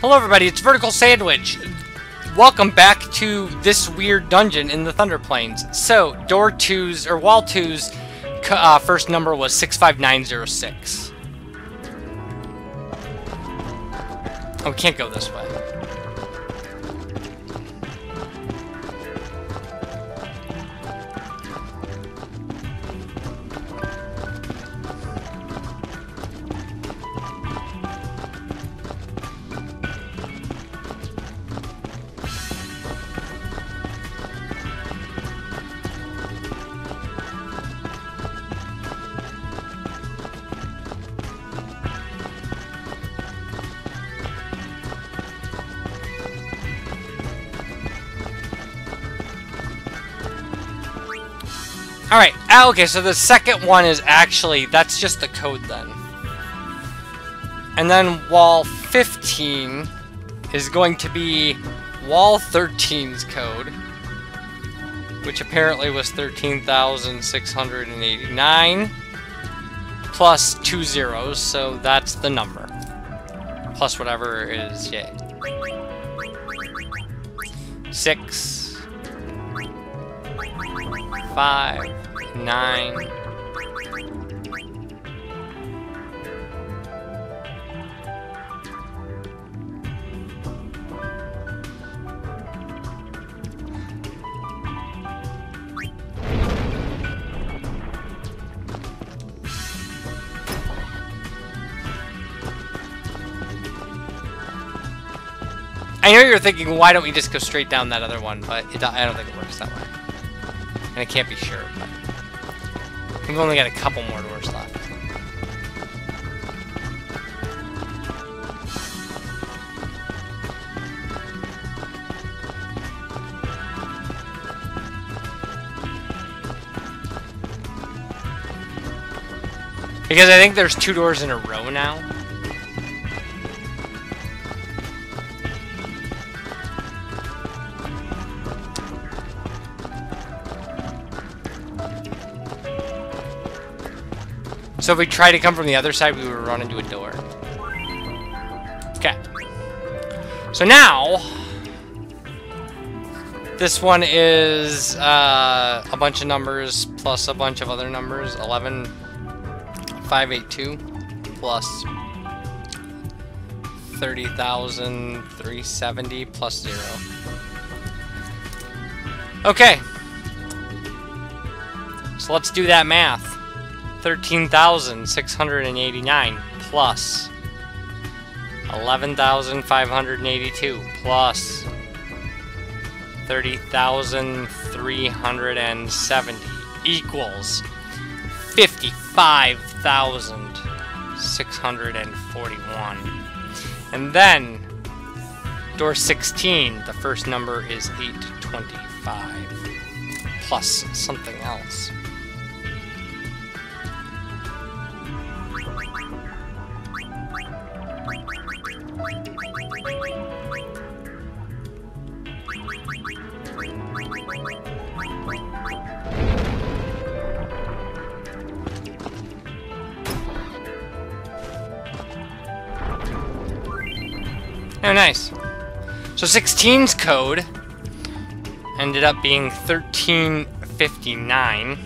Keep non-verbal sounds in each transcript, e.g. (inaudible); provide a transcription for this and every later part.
Hello everybody, it's Vertical Sandwich. Welcome back to this weird dungeon in the Thunder Plains. So, door 2's, or wall 2's uh, first number was 65906. Oh, we can't go this way. Ah, okay, so the second one is actually, that's just the code then. And then wall 15 is going to be wall 13's code, which apparently was 13,689, plus two zeros, so that's the number. Plus whatever is, yay. Six, five, nine. I know you're thinking, why don't we just go straight down that other one, but it, I don't think it works that way. And I can't be sure, but... I think we only got a couple more doors left. Because I think there's two doors in a row now. So if we try to come from the other side, we would run into a door. Okay. So now, this one is uh, a bunch of numbers plus a bunch of other numbers. 11, 582 plus 30,370 plus 0. Okay. So let's do that math. 13,689 plus 11,582 plus 30,370 equals 55,641. And then door 16, the first number is 825 plus something else. Oh, nice. So 16's code ended up being 1359.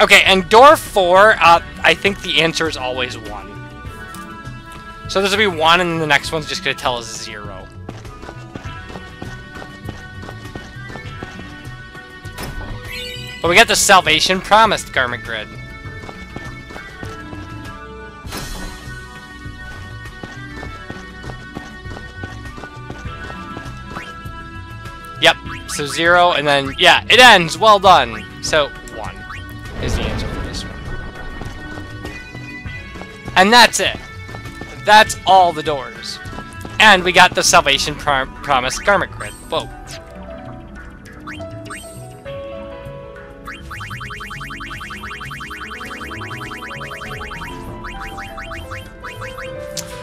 Okay, and door 4, uh, I think the answer is always 1. So this will be 1, and the next one's just going to tell us 0. But we got the Salvation Promised Garment Grid. Yep, so 0, and then, yeah, it ends! Well done! So, 1 is the answer for this one. And that's it. That's all the doors. And we got the Salvation Prom Promise Garment Grid. Whoa.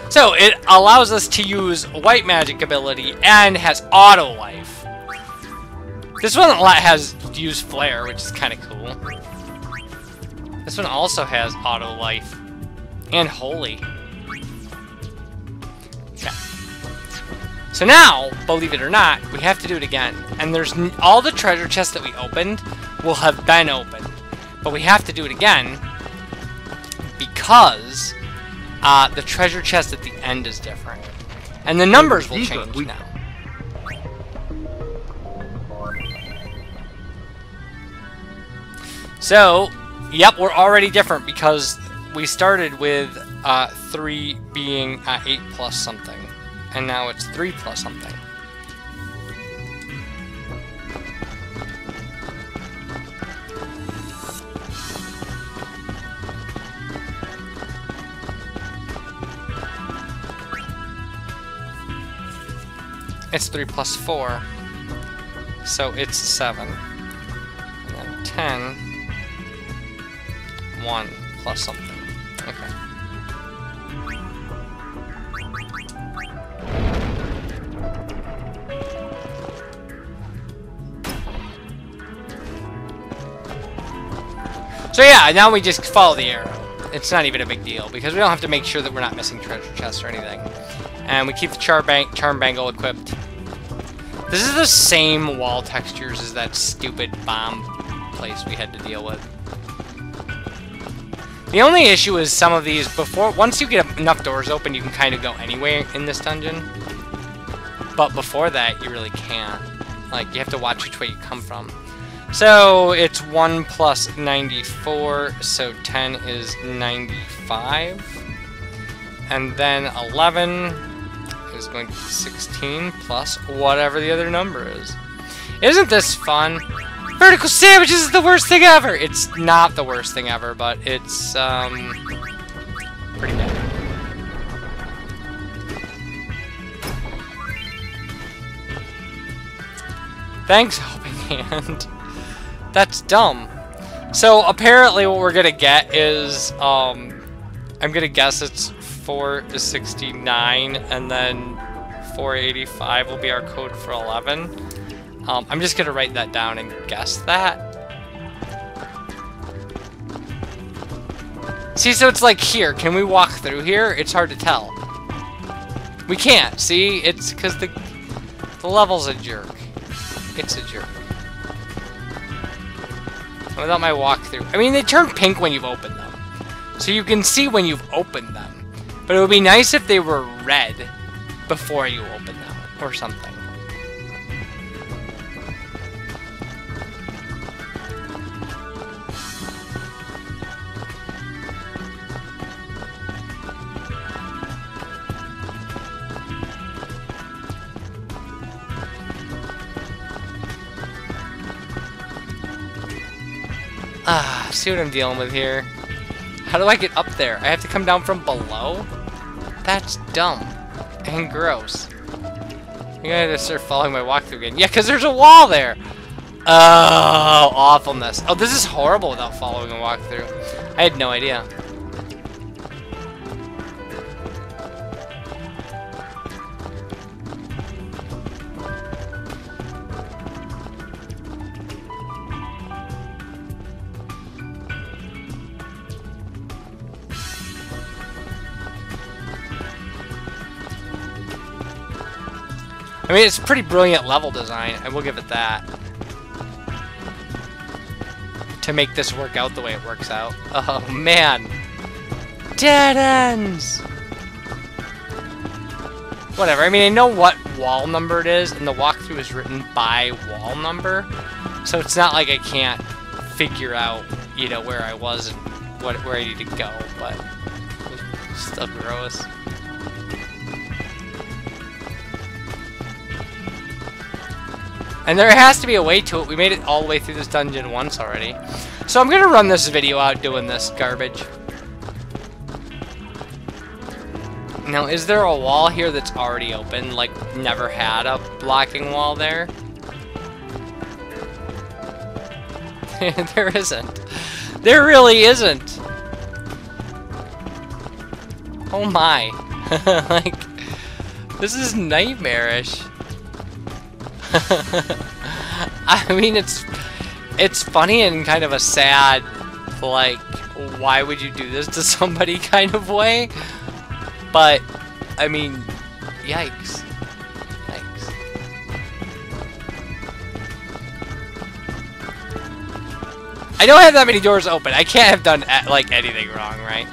So, it allows us to use White Magic ability and has Auto Life. This one has use Flare, which is kind of cool. This one also has Auto Life. And Holy. So now, believe it or not, we have to do it again. And there's all the treasure chests that we opened will have been opened. But we have to do it again because uh, the treasure chest at the end is different. And the numbers will change now. So, yep, we're already different because we started with uh, 3 being uh, 8 plus something. And now it's 3 plus something. It's 3 plus 4. So it's 7. And then 10. 1 plus something. Okay. So yeah, now we just follow the arrow. It's not even a big deal, because we don't have to make sure that we're not missing treasure chests or anything. And we keep the char charm bangle equipped. This is the same wall textures as that stupid bomb place we had to deal with. The only issue is some of these, before once you get enough doors open, you can kind of go anywhere in this dungeon. But before that, you really can't. Like, you have to watch which way you come from. So, it's 1 plus 94, so 10 is 95. And then 11 is going to be 16 plus whatever the other number is. Isn't this fun? Vertical sandwiches is the worst thing ever! It's not the worst thing ever, but it's, um, pretty bad. Thanks, Helping Hand. That's dumb. So, apparently what we're gonna get is, um, I'm gonna guess it's 469, and then 485 will be our code for 11. Um, I'm just gonna write that down and guess that. See, so it's like here. Can we walk through here? It's hard to tell. We can't. See, it's because the the level's a jerk. It's a jerk. Without my walkthrough, I mean, they turn pink when you've opened them, so you can see when you've opened them. But it would be nice if they were red before you open them, or something. Ah, see what I'm dealing with here. How do I get up there? I have to come down from below? That's dumb. And gross. You gotta start following my walkthrough again. Yeah, because there's a wall there! Oh, awfulness. Oh, this is horrible without following a walkthrough. I had no idea. Mean, it's pretty brilliant level design, I will give it that. To make this work out the way it works out. Oh, man. Dead ends! Whatever, I mean, I know what wall number it is, and the walkthrough is written by wall number, so it's not like I can't figure out, you know, where I was and what, where I need to go, but still gross. And there has to be a way to it. We made it all the way through this dungeon once already. So I'm going to run this video out doing this garbage. Now, is there a wall here that's already open? Like, never had a blocking wall there? (laughs) there isn't. There really isn't. Oh my. (laughs) like, this is nightmarish. (laughs) I mean, it's it's funny and kind of a sad, like, why would you do this to (laughs) somebody kind of way. But, I mean, yikes. Yikes. I don't have that many doors open. I can't have done, eh, like, anything wrong, right?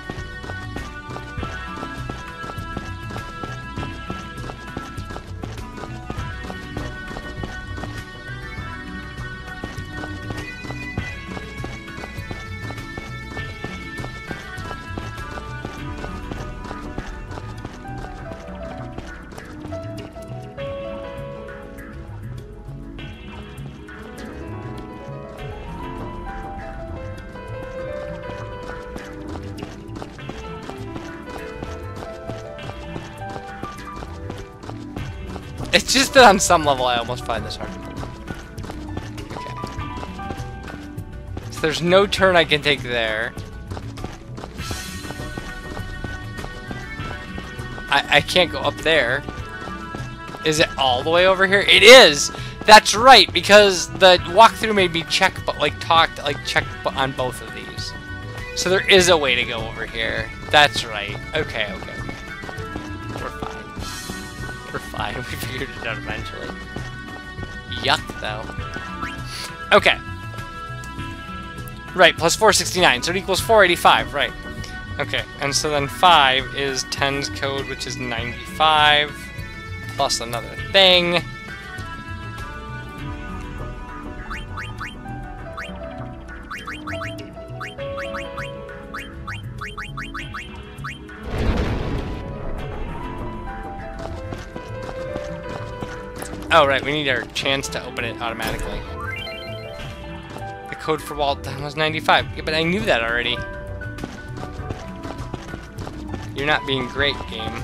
It's just that on some level I almost find this hard. Okay. So there's no turn I can take there. I, I can't go up there. Is it all the way over here? It is! That's right, because the walkthrough made me check, but like talked, like check on both of these. So there is a way to go over here. That's right. Okay, okay. Fine. We figured it out eventually. Yuck, though. Okay. Right, plus 469, so it equals 485, right. Okay, and so then 5 is 10's code, which is 95, plus another thing. Oh, right, we need our chance to open it automatically. The code for Walt was 95. Yeah, but I knew that already. You're not being great, game.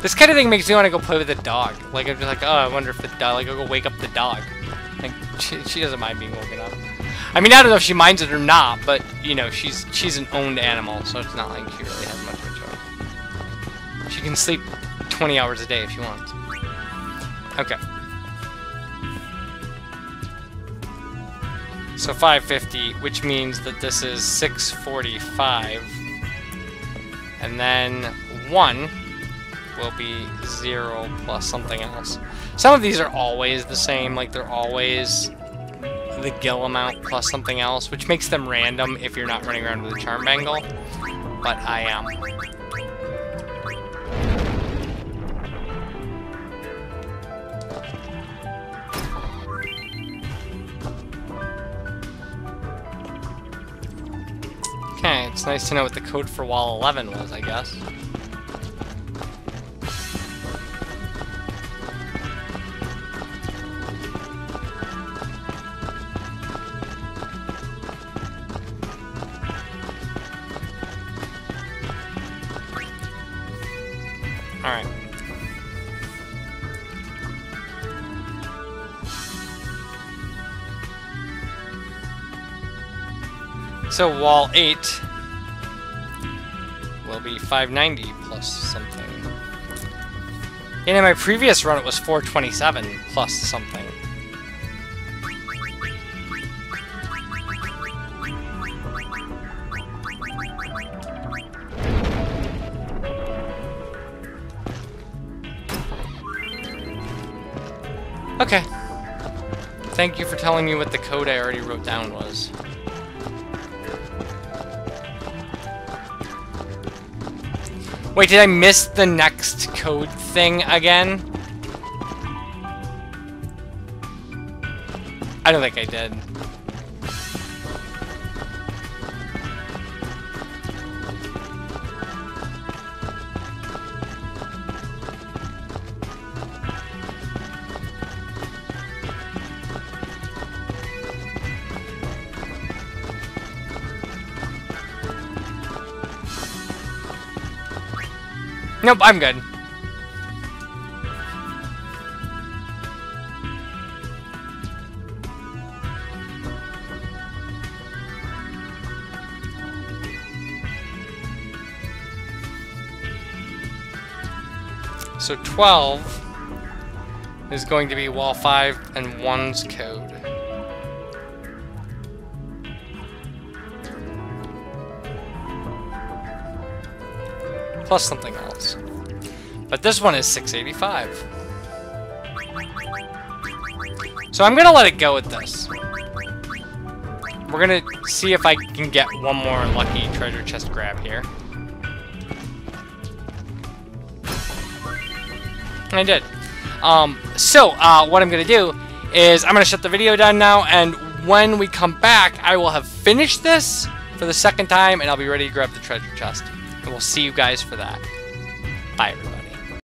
This kind of thing makes me want to go play with the dog. Like, I'm just like, oh, I wonder if the dog, like, I'll go wake up the dog. Like, (laughs) she, she doesn't mind being woken up. I mean, I don't know if she minds it or not, but, you know, she's she's an owned animal, so it's not like she really has much of a choice. She can sleep 20 hours a day if she wants. Okay. So 550, which means that this is 645. And then 1 will be 0 plus something else. Some of these are always the same, like they're always the gill amount plus something else, which makes them random if you're not running around with a charm bangle, but I am. Okay, it's nice to know what the code for wall 11 was, I guess. So wall 8 will be 590 plus something. And in my previous run it was 427 plus something. Okay. Thank you for telling me what the code I already wrote down was. Wait, did I miss the next code thing again? I don't think I did. Nope, I'm good. So 12 is going to be wall 5 and 1's code. Plus something else. But this one is 685. So I'm gonna let it go with this. We're gonna see if I can get one more lucky treasure chest grab here. I did. Um, so, uh, what I'm gonna do is I'm gonna shut the video down now, and when we come back, I will have finished this for the second time, and I'll be ready to grab the treasure chest. And we'll see you guys for that. Bye, everybody.